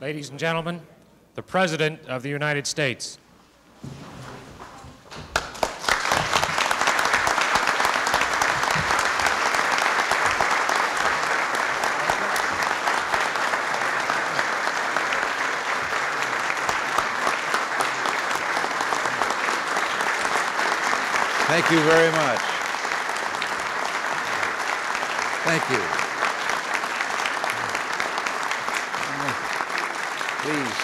Ladies and gentlemen, the President of the United States. Thank you very much. Thank you. Please.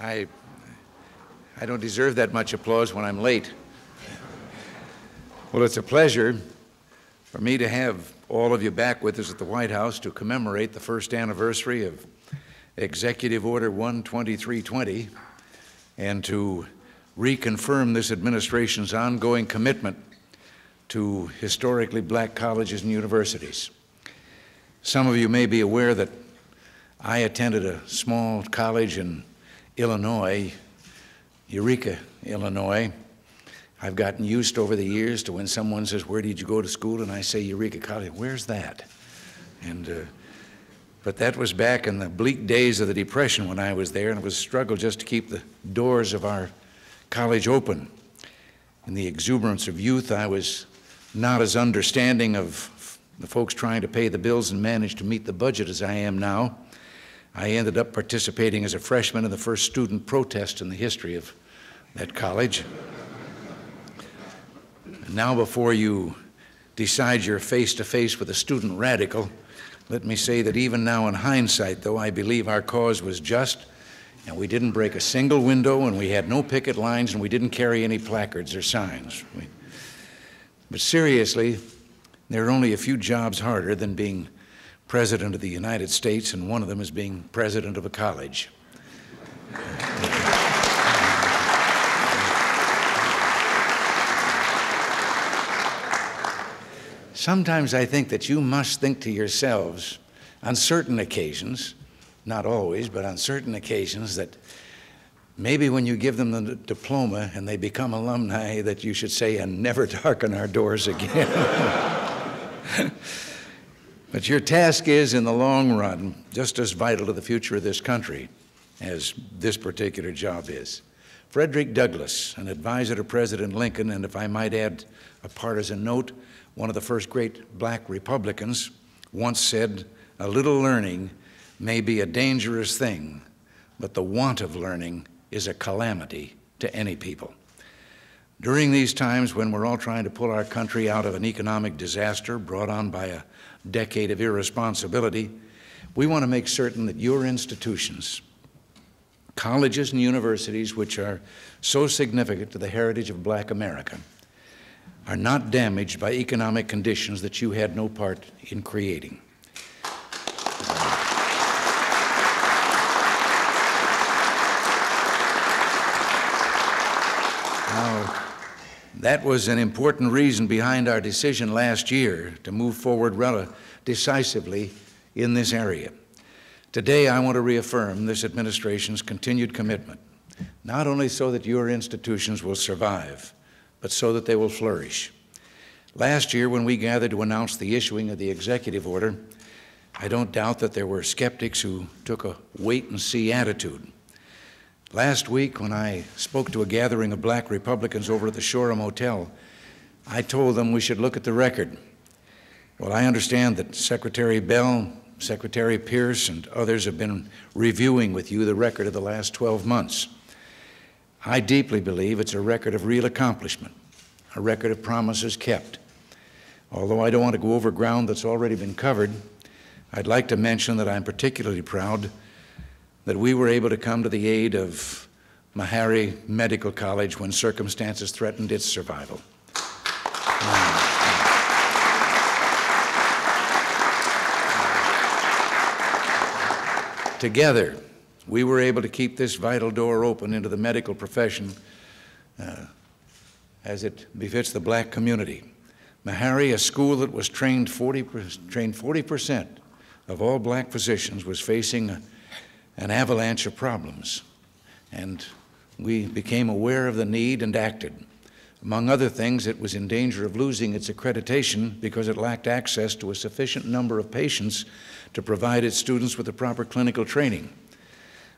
I, I don't deserve that much applause when I'm late. Well, it's a pleasure for me to have all of you back with us at the White House to commemorate the first anniversary of Executive Order 12320 and to reconfirm this administration's ongoing commitment to historically black colleges and universities. Some of you may be aware that I attended a small college in Illinois, Eureka, Illinois. I've gotten used over the years to when someone says, Where did you go to school? And I say, Eureka College. Where's that? And uh, but that was back in the bleak days of the Depression when I was there, and it was a struggle just to keep the doors of our college open. In the exuberance of youth, I was not as understanding of the folks trying to pay the bills and manage to meet the budget as I am now. I ended up participating as a freshman in the first student protest in the history of that college. now, before you decide you're face to face with a student radical, let me say that even now, in hindsight, though I believe our cause was just, and we didn't break a single window, and we had no picket lines, and we didn't carry any placards or signs. We, but seriously, there are only a few jobs harder than being President of the United States, and one of them is being President of a college. Sometimes I think that you must think to yourselves on certain occasions, not always, but on certain occasions, that maybe when you give them the diploma and they become alumni, that you should say, and never darken our doors again. but your task is, in the long run, just as vital to the future of this country as this particular job is. Frederick Douglass, an advisor to President Lincoln, and if I might add a partisan note, one of the first great black Republicans, once said, A little learning may be a dangerous thing, but the want of learning is a calamity to any people. During these times when we're all trying to pull our country out of an economic disaster brought on by a decade of irresponsibility, we want to make certain that your institutions, colleges and universities, which are so significant to the heritage of black America, are not damaged by economic conditions that you had no part in creating. Now, that was an important reason behind our decision last year to move forward decisively in this area. Today, I want to reaffirm this administration's continued commitment, not only so that your institutions will survive, but so that they will flourish. Last year, when we gathered to announce the issuing of the executive order, I don't doubt that there were skeptics who took a wait and see attitude. Last week, when I spoke to a gathering of black Republicans over at the Shoreham Hotel, I told them we should look at the record. Well, I understand that Secretary Bell, Secretary Pierce, and others have been reviewing with you the record of the last 12 months. I deeply believe it's a record of real accomplishment, a record of promises kept. Although I don't want to go over ground that's already been covered, I'd like to mention that I'm particularly proud that we were able to come to the aid of Meharry Medical College when circumstances threatened its survival. Together, we were able to keep this vital door open into the medical profession uh, as it befits the black community. Meharry, a school that was trained 40, trained 40% of all black physicians, was facing a, an avalanche of problems. And we became aware of the need and acted. Among other things, it was in danger of losing its accreditation because it lacked access to a sufficient number of patients to provide its students with the proper clinical training.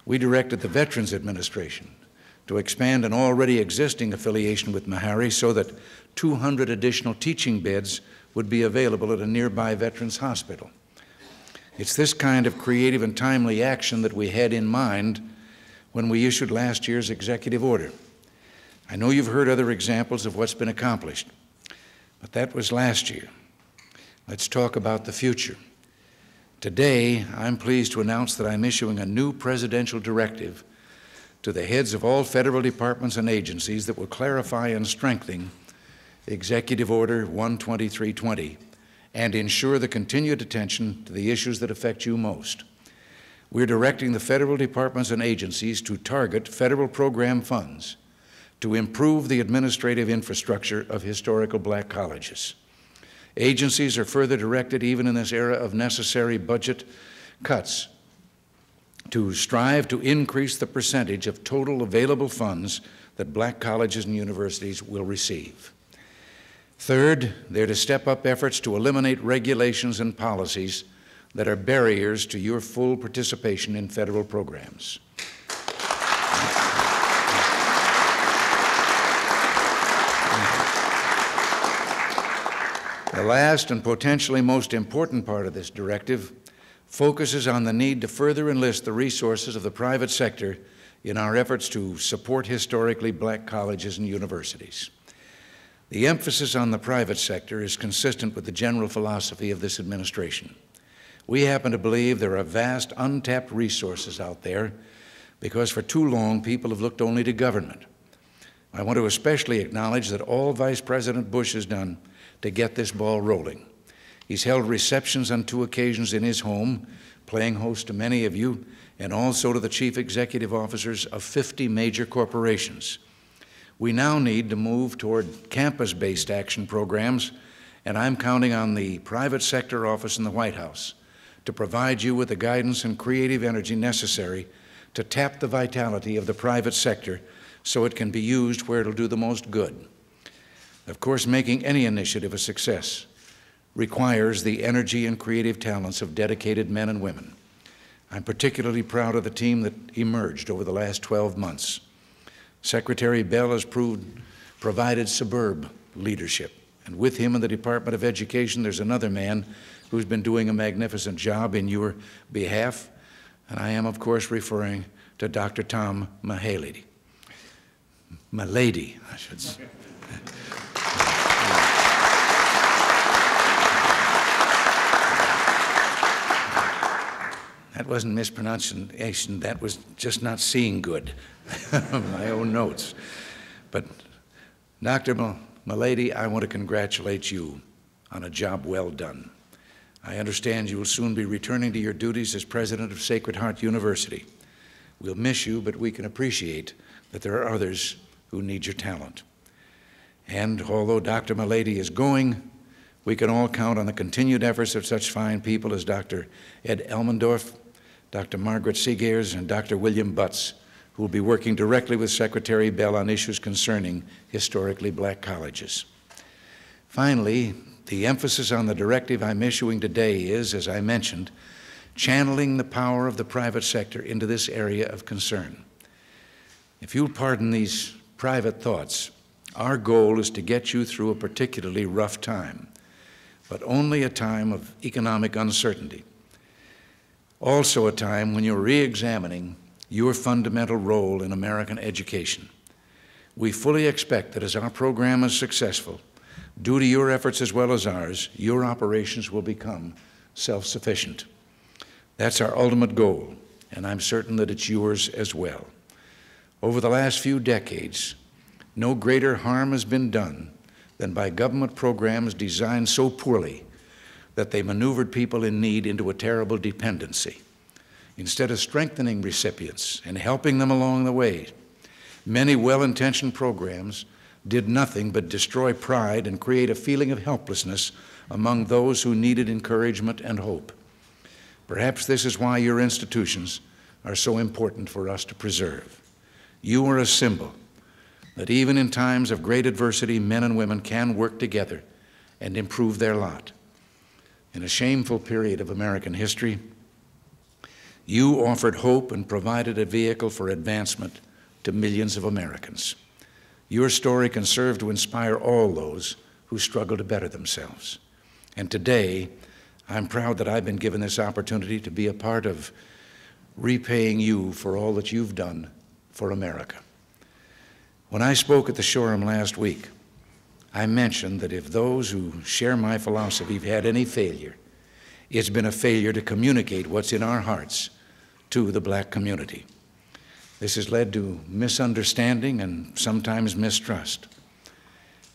We directed the Veterans Administration to expand an already existing affiliation with Meharry so that 200 additional teaching beds would be available at a nearby veterans hospital. It's this kind of creative and timely action that we had in mind when we issued last year's executive order. I know you've heard other examples of what's been accomplished, but that was last year. Let's talk about the future. Today, I'm pleased to announce that I'm issuing a new presidential directive to the heads of all federal departments and agencies that will clarify and strengthen Executive Order 12320 and ensure the continued attention to the issues that affect you most. We're directing the federal departments and agencies to target federal program funds to improve the administrative infrastructure of historical black colleges. Agencies are further directed, even in this era of necessary budget cuts, to strive to increase the percentage of total available funds that black colleges and universities will receive. Third, they're to step up efforts to eliminate regulations and policies that are barriers to your full participation in federal programs. The last and potentially most important part of this directive focuses on the need to further enlist the resources of the private sector in our efforts to support historically black colleges and universities. The emphasis on the private sector is consistent with the general philosophy of this administration. We happen to believe there are vast untapped resources out there because for too long people have looked only to government. I want to especially acknowledge that all Vice President Bush has done to get this ball rolling. He's held receptions on two occasions in his home, playing host to many of you, and also to the chief executive officers of 50 major corporations. We now need to move toward campus based action programs, and I'm counting on the private sector office in the White House to provide you with the guidance and creative energy necessary to tap the vitality of the private sector so it can be used where it'll do the most good. Of course, making any initiative a success requires the energy and creative talents of dedicated men and women. I'm particularly proud of the team that emerged over the last 12 months. Secretary Bell has proved, provided superb leadership, and with him in the Department of Education, there's another man who's been doing a magnificent job in your behalf, and I am, of course, referring to Dr. Tom Mahaley. Melady, I should say. That wasn't mispronunciation, that was just not seeing good. My own notes. But Dr. Melady, I want to congratulate you on a job well done. I understand you will soon be returning to your duties as president of Sacred Heart University. We'll miss you, but we can appreciate that there are others who need your talent. And although Dr. Melady is going, we can all count on the continued efforts of such fine people as Dr. Ed Elmendorf, Dr. Margaret Seegers, and Dr. William Butts, who will be working directly with Secretary Bell on issues concerning historically black colleges. Finally, the emphasis on the directive I'm issuing today is, as I mentioned, channeling the power of the private sector into this area of concern. If you'll pardon these private thoughts, our goal is to get you through a particularly rough time, but only a time of economic uncertainty also a time when you're re examining your fundamental role in American education. We fully expect that as our program is successful, due to your efforts as well as ours, your operations will become self sufficient. That's our ultimate goal, and I'm certain that it's yours as well. Over the last few decades, no greater harm has been done than by government programs designed so poorly that they maneuvered people in need into a terrible dependency. Instead of strengthening recipients and helping them along the way, many well intentioned programs did nothing but destroy pride and create a feeling of helplessness among those who needed encouragement and hope. Perhaps this is why your institutions are so important for us to preserve. You are a symbol that even in times of great adversity, men and women can work together and improve their lot. In a shameful period of American history, you offered hope and provided a vehicle for advancement to millions of Americans. Your story can serve to inspire all those who struggle to better themselves. And today, I'm proud that I've been given this opportunity to be a part of repaying you for all that you've done for America. When I spoke at the Shoreham last week, I mentioned that if those who share my philosophy have had any failure, it's been a failure to communicate what's in our hearts to the black community. This has led to misunderstanding and sometimes mistrust.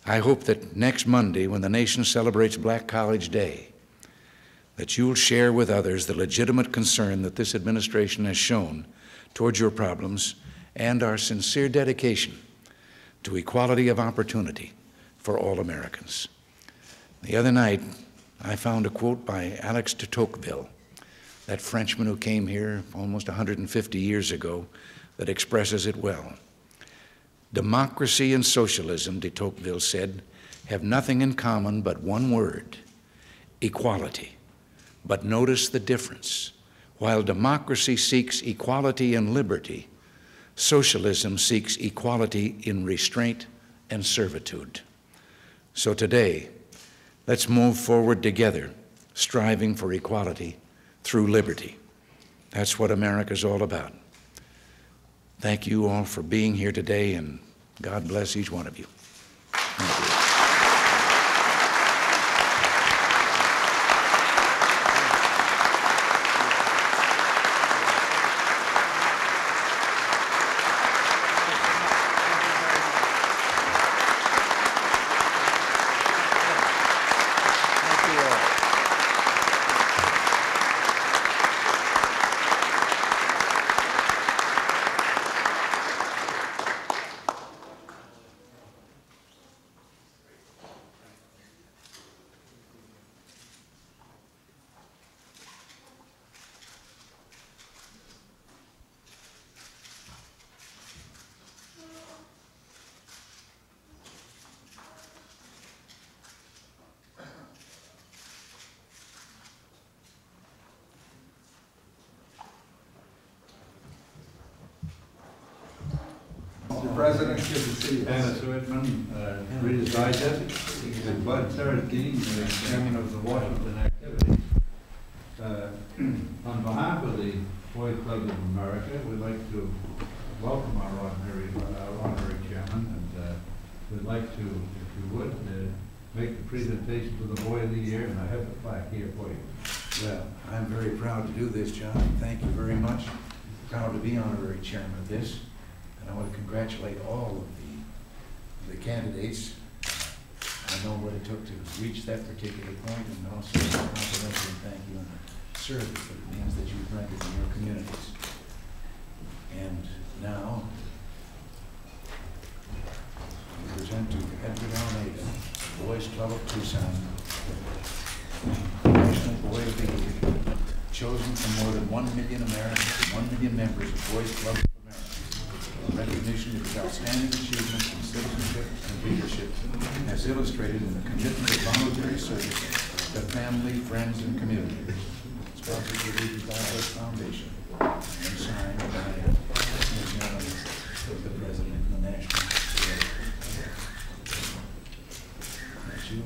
I hope that next Monday, when the nation celebrates Black College Day, that you'll share with others the legitimate concern that this administration has shown towards your problems and our sincere dedication to equality of opportunity for all Americans. The other night, I found a quote by Alex de Tocqueville, that Frenchman who came here almost 150 years ago, that expresses it well. Democracy and socialism, de Tocqueville said, have nothing in common but one word equality. But notice the difference. While democracy seeks equality and liberty, socialism seeks equality in restraint and servitude. So today, let's move forward together, striving for equality through liberty. That's what America's all about. Thank you all for being here today, and God bless each one of you. Thank you. Mr. President, good to see you. Dennis Whitman, uh, Reader's Digest, and Bud the chairman of the Washington Activities. Uh, On behalf of the Boy Club of America, we'd like to welcome our honorary, our honorary chairman, and uh, we'd like to, if you would, uh, make the presentation to the Boy of the Year, and I have the plaque here for you. Well, I'm very proud to do this, John. Thank you very much. Proud to be honorary chairman of this. And I want to congratulate all of the, the candidates. I know what it took to reach that particular point and also compliment and thank you on the service that it means that you've rendered in your communities. And now, we present to Edward Alameda, Boys Club of Tucson, National Boy of the Year, chosen from more than one million Americans, one million members of Boys Club recognition of his outstanding achievements in citizenship and leadership, as illustrated in the commitment of voluntary service to family, friends, and community. Sponsored with the Foundation, and signed by the gentleman, the president of the national. That's you.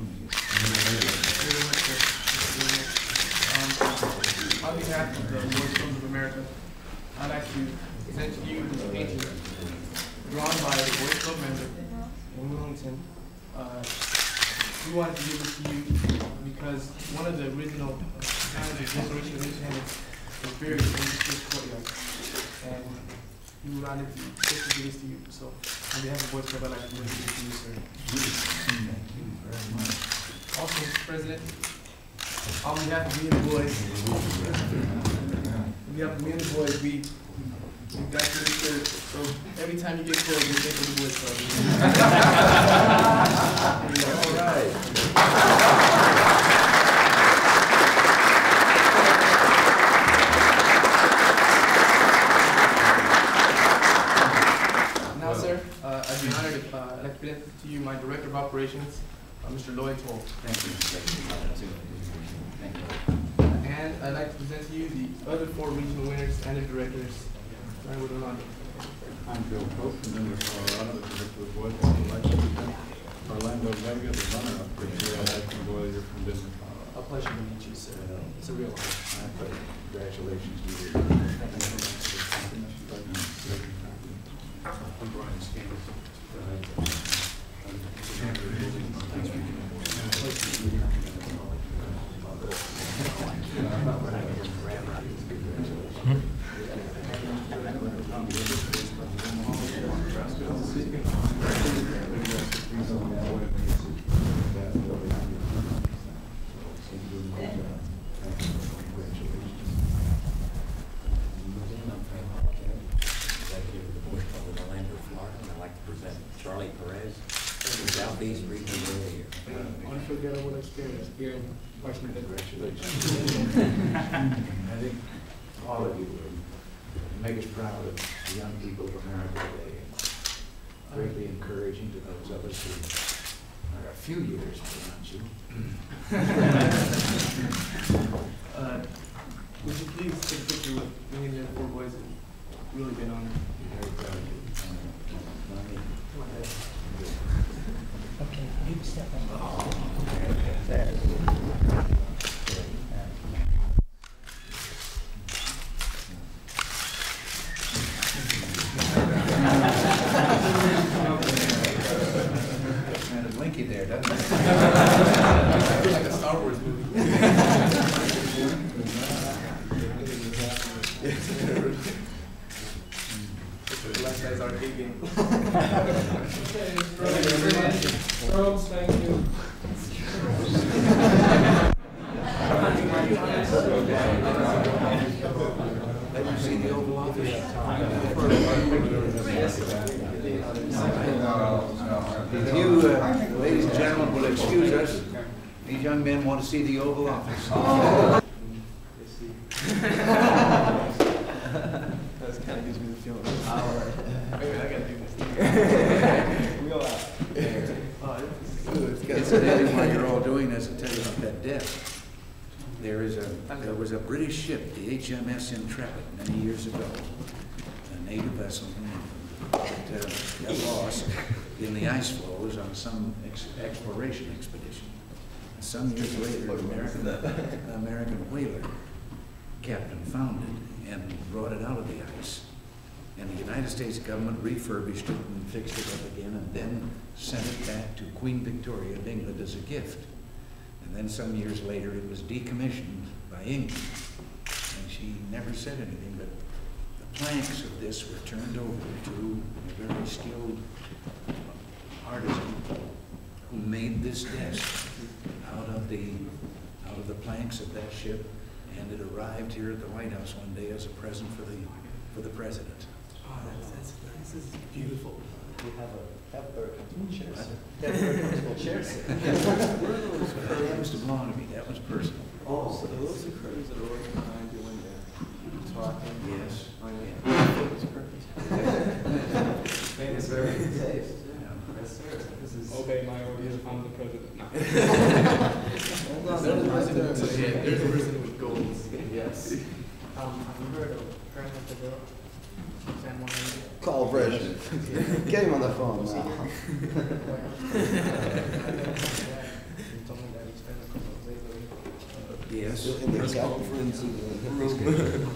Um, On behalf of the Boys Clubs of America, I'd like to present to you this painting drawn by a Boys Club member in Wilmington. Uh, We wanted to give this to you because one of the original of was buried in this courtyard. And to to this to you. So on behalf of Boys Club, I'd like to this to you, sir. Thank you very much. Also, Mr. President, on behalf of me and the boys, on behalf of me and the boys, we, got you this shirt, so every time you get cold, you think of the boys club. There you go. Now, sir, uh, I'd be honored if uh, I'd like to present to you my Director of Operations, uh, Mr. Lloyd Toll. Thank you. Thank you. And I'd like to present to you the other four regional winners and their directors, starting with Orlando. I'm Bill Pope from Denver, Colorado, the director of Boy Scouts of Lexington. Orlando Vega, the runner-up for the Hiking Boy, you're from Denver, Colorado. A pleasure to meet you, sir. It's a real honor. My pleasure. Congratulations to you. I'm Brian. Executive of the Bush Club of Orlando, Florida, and I'd like to present Charlie Perez, Southeast Regional Mayor. Unforgettable experience here in Washington. I think all of you would make us proud of the young people of America today. Greatly encouraging to those of us who are a few years beyond you. Uh, Would you please take a picture with me and the other four boys? It'd Really been honored. Very proud of you. Come on, guys. Kind of blinky there, doesn't it? Like a Star Wars movie. The last guy's arcade game. Girls, thank you. Let you see the Oval Office. If you, uh, ladies and gentlemen, will excuse us, these young men want to see the Oval Office. That kind of gives me the feeling. Wait, wait, I gotta do this. We all out. Oh, this is good. Incidentally, while you're all doing this, I'll tell you about that death. There is a, there was a British ship, the HMS Intrepid, many years ago, a native vessel, that uh, got lost in the ice floes on some ex- exploration expedition. Some years later, an American, American whaler captain found it and brought it out of the ice. And the United States government refurbished it and fixed it up again and then sent it back to Queen Victoria of England as a gift. And then some years later, it was decommissioned by England. And she never said anything, but the planks of this were turned over to a very skilled artisan who made this desk of the, out of the planks of that ship. And it arrived here at the White House one day as a present for the, for the president. Oh, that's, that's, this is beautiful. We have a, have very comfortable chairs. What? Have chairs. That happens to belong to me, that was personal. Oh, so those are curtains that are right behind you when you're talking. Yes. Oh, yeah. Those curtains. It's very good taste, Yes, sir. This is. Obey my orders, I'm the president. No. Hold on, There's a my person, turn. Yeah, there's a person with goals. Yes. Um, have you heard of Colonel Fidel? San Juan? Call President. Get him on the phone now. He told me that he spent a couple of days over. Yes. In the conference room.